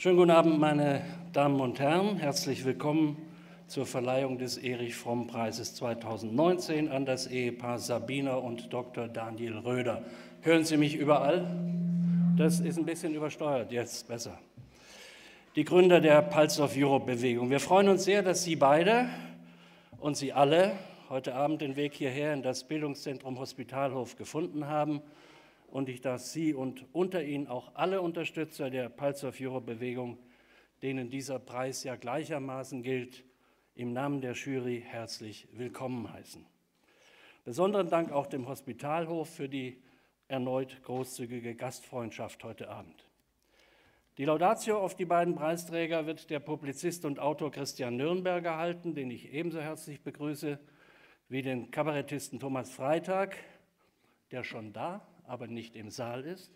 Schönen guten Abend, meine Damen und Herren. Herzlich willkommen zur Verleihung des Erich Fromm Preises 2019 an das Ehepaar Sabina und Dr. Daniel Röder. Hören Sie mich überall? Das ist ein bisschen übersteuert, jetzt besser. Die Gründer der Pulse of Europe Bewegung. Wir freuen uns sehr, dass Sie beide und Sie alle heute Abend den Weg hierher in das Bildungszentrum Hospitalhof gefunden haben und ich darf Sie und unter Ihnen auch alle Unterstützer der Pulse of Europe Bewegung, denen dieser Preis ja gleichermaßen gilt, im Namen der Jury herzlich willkommen heißen. Besonderen Dank auch dem Hospitalhof für die erneut großzügige Gastfreundschaft heute Abend. Die Laudatio auf die beiden Preisträger wird der Publizist und Autor Christian Nürnberger halten, den ich ebenso herzlich begrüße wie den Kabarettisten Thomas Freitag, der schon da aber nicht im Saal ist,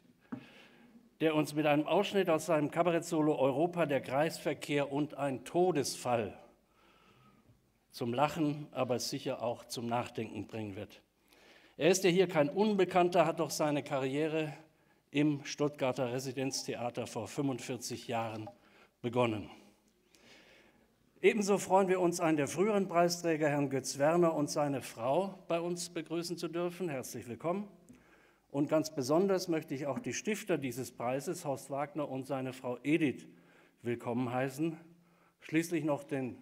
der uns mit einem Ausschnitt aus seinem Kabarett-Solo Europa, der Kreisverkehr und ein Todesfall zum Lachen, aber sicher auch zum Nachdenken bringen wird. Er ist ja hier kein Unbekannter, hat doch seine Karriere im Stuttgarter Residenztheater vor 45 Jahren begonnen. Ebenso freuen wir uns, einen der früheren Preisträger, Herrn Götz Werner und seine Frau bei uns begrüßen zu dürfen. Herzlich willkommen. Und ganz besonders möchte ich auch die Stifter dieses Preises, Horst Wagner und seine Frau Edith, willkommen heißen. Schließlich noch den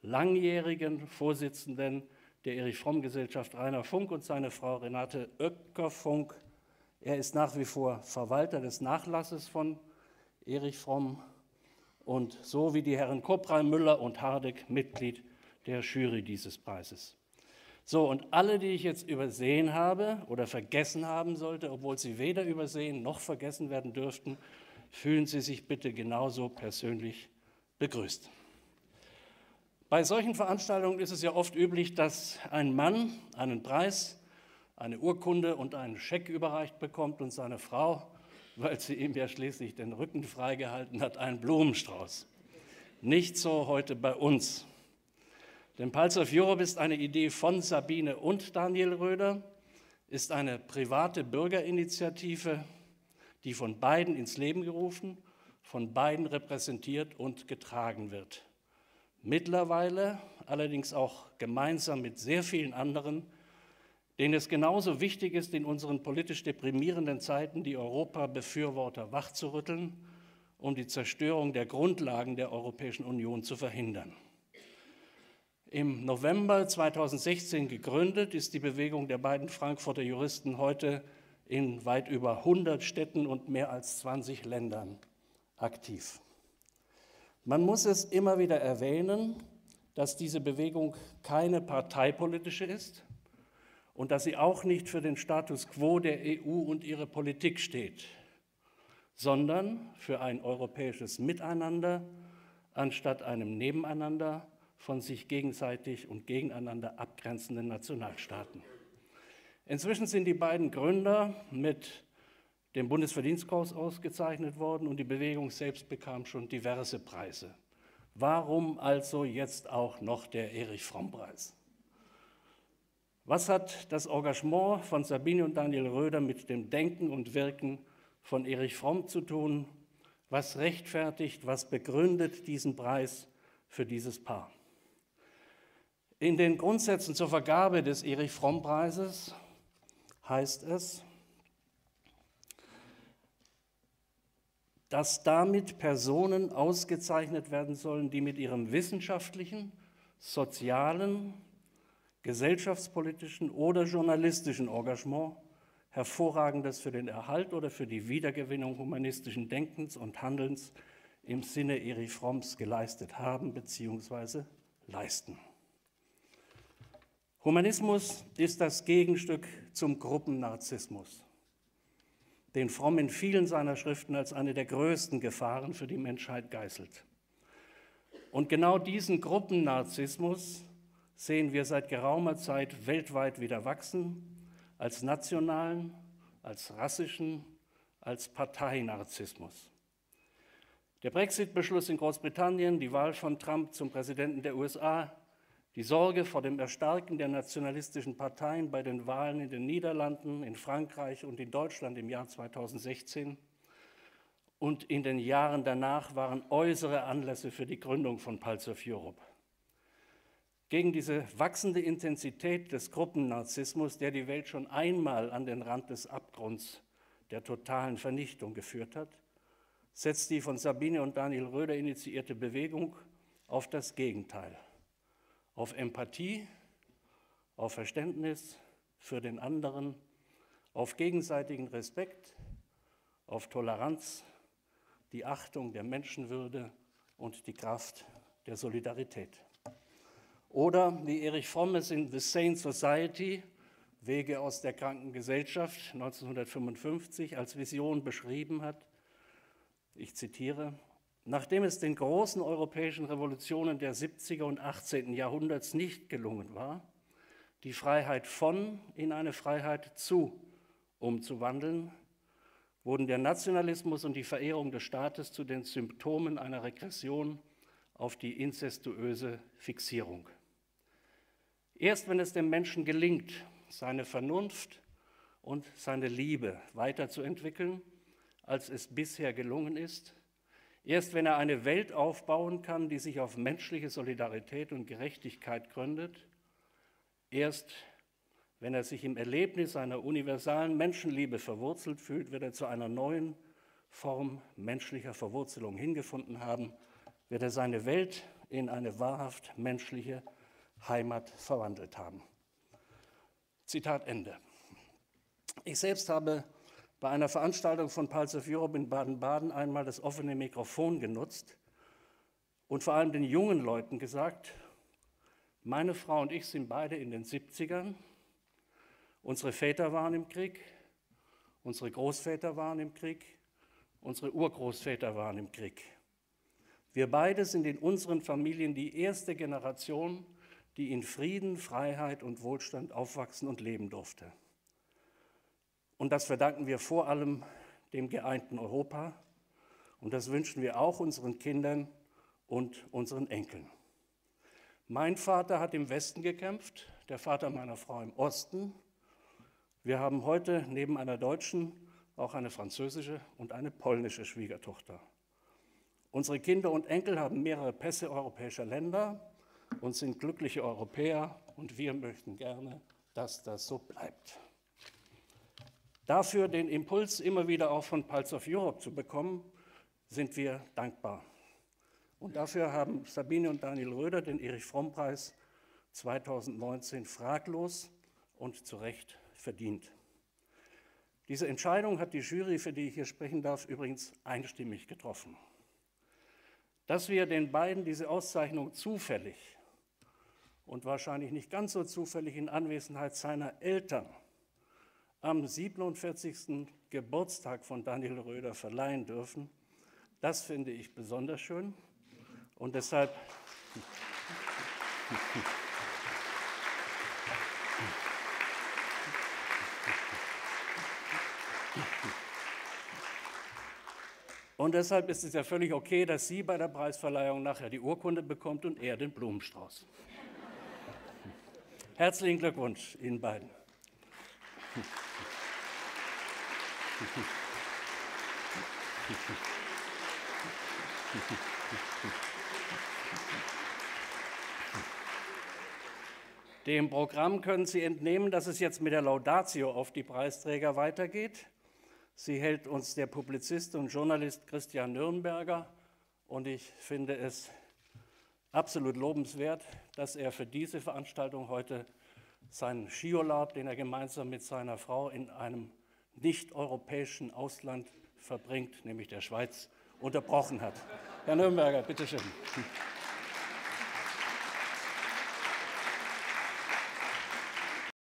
langjährigen Vorsitzenden der Erich Fromm Gesellschaft Rainer Funk und seine Frau Renate Oecker Funk. Er ist nach wie vor Verwalter des Nachlasses von Erich Fromm und so wie die Herren Kopral, Müller und Hardek Mitglied der Jury dieses Preises. So, und alle, die ich jetzt übersehen habe oder vergessen haben sollte, obwohl sie weder übersehen noch vergessen werden dürften, fühlen Sie sich bitte genauso persönlich begrüßt. Bei solchen Veranstaltungen ist es ja oft üblich, dass ein Mann einen Preis, eine Urkunde und einen Scheck überreicht bekommt und seine Frau, weil sie ihm ja schließlich den Rücken freigehalten hat, einen Blumenstrauß. Nicht so heute bei uns. Denn Pulse of Europe ist eine Idee von Sabine und Daniel Röder, ist eine private Bürgerinitiative, die von beiden ins Leben gerufen, von beiden repräsentiert und getragen wird. Mittlerweile allerdings auch gemeinsam mit sehr vielen anderen, denen es genauso wichtig ist, in unseren politisch deprimierenden Zeiten die Europa-Befürworter wachzurütteln, um die Zerstörung der Grundlagen der Europäischen Union zu verhindern. Im November 2016 gegründet ist die Bewegung der beiden Frankfurter Juristen heute in weit über 100 Städten und mehr als 20 Ländern aktiv. Man muss es immer wieder erwähnen, dass diese Bewegung keine parteipolitische ist und dass sie auch nicht für den Status quo der EU und ihre Politik steht, sondern für ein europäisches Miteinander anstatt einem Nebeneinander von sich gegenseitig und gegeneinander abgrenzenden Nationalstaaten. Inzwischen sind die beiden Gründer mit dem Bundesverdienstkreuz ausgezeichnet worden und die Bewegung selbst bekam schon diverse Preise. Warum also jetzt auch noch der Erich Fromm Preis? Was hat das Engagement von Sabine und Daniel Röder mit dem Denken und Wirken von Erich Fromm zu tun? Was rechtfertigt, was begründet diesen Preis für dieses Paar? In den Grundsätzen zur Vergabe des Erich Fromm Preises heißt es, dass damit Personen ausgezeichnet werden sollen, die mit ihrem wissenschaftlichen, sozialen, gesellschaftspolitischen oder journalistischen Engagement hervorragendes für den Erhalt oder für die Wiedergewinnung humanistischen Denkens und Handelns im Sinne Erich Fromms geleistet haben bzw. leisten. Humanismus ist das Gegenstück zum Gruppennarzissmus, den Fromm in vielen seiner Schriften als eine der größten Gefahren für die Menschheit geißelt. Und genau diesen Gruppennarzissmus sehen wir seit geraumer Zeit weltweit wieder wachsen, als nationalen, als rassischen, als Parteinarzissmus. Der Brexit-Beschluss in Großbritannien, die Wahl von Trump zum Präsidenten der USA, die Sorge vor dem Erstarken der nationalistischen Parteien bei den Wahlen in den Niederlanden, in Frankreich und in Deutschland im Jahr 2016 und in den Jahren danach waren äußere Anlässe für die Gründung von Pulse of Europe. Gegen diese wachsende Intensität des Gruppennarzissmus, der die Welt schon einmal an den Rand des Abgrunds der totalen Vernichtung geführt hat, setzt die von Sabine und Daniel Röder initiierte Bewegung auf das Gegenteil, auf Empathie, auf Verständnis für den anderen, auf gegenseitigen Respekt, auf Toleranz, die Achtung der Menschenwürde und die Kraft der Solidarität. Oder wie Erich Fromm es in The Sane Society, Wege aus der kranken Gesellschaft 1955 als Vision beschrieben hat, ich zitiere, nachdem es den großen europäischen Revolutionen der 70er und 18. Jahrhunderts nicht gelungen war, die Freiheit von in eine Freiheit zu umzuwandeln, wurden der Nationalismus und die Verehrung des Staates zu den Symptomen einer Regression auf die inzestuöse Fixierung. Erst wenn es dem Menschen gelingt, seine Vernunft und seine Liebe weiterzuentwickeln, als es bisher gelungen ist, erst wenn er eine Welt aufbauen kann, die sich auf menschliche Solidarität und Gerechtigkeit gründet, erst wenn er sich im Erlebnis einer universalen Menschenliebe verwurzelt fühlt, wird er zu einer neuen Form menschlicher Verwurzelung hingefunden haben, wird er seine Welt in eine wahrhaft menschliche Heimat verwandelt haben. Zitat Ende. Ich selbst habe bei einer Veranstaltung von Pulse of Europe in Baden-Baden einmal das offene Mikrofon genutzt und vor allem den jungen Leuten gesagt, meine Frau und ich sind beide in den 70ern. Unsere Väter waren im Krieg, unsere Großväter waren im Krieg, unsere Urgroßväter waren im Krieg. Wir beide sind in unseren Familien die erste Generation, die in Frieden, Freiheit und Wohlstand aufwachsen und leben durfte. Und das verdanken wir vor allem dem geeinten Europa. Und das wünschen wir auch unseren Kindern und unseren Enkeln. Mein Vater hat im Westen gekämpft, der Vater meiner Frau im Osten. Wir haben heute neben einer deutschen auch eine französische und eine polnische Schwiegertochter. Unsere Kinder und Enkel haben mehrere Pässe europäischer Länder und sind glückliche Europäer und wir möchten gerne, dass das so bleibt. Dafür den Impuls immer wieder auch von Pulse of Europe zu bekommen, sind wir dankbar. Und dafür haben Sabine und Daniel Röder den Erich Fromm Preis 2019 fraglos und zu Recht verdient. Diese Entscheidung hat die Jury, für die ich hier sprechen darf, übrigens einstimmig getroffen. Dass wir den beiden diese Auszeichnung zufällig und wahrscheinlich nicht ganz so zufällig in Anwesenheit seiner Eltern am 47. Geburtstag von Daniel Röder verleihen dürfen. Das finde ich besonders schön und deshalb Und deshalb ist es ja völlig okay, dass sie bei der Preisverleihung nachher die Urkunde bekommt und er den Blumenstrauß. Herzlichen Glückwunsch Ihnen beiden. Dem Programm können Sie entnehmen, dass es jetzt mit der Laudatio auf die Preisträger weitergeht. Sie hält uns der Publizist und Journalist Christian Nürnberger und ich finde es absolut lobenswert, dass er für diese Veranstaltung heute seinen Skiurlaub, den er gemeinsam mit seiner Frau in einem nicht-europäischen Ausland verbringt, nämlich der Schweiz, unterbrochen hat. Herr Nürnberger, bitteschön. schön.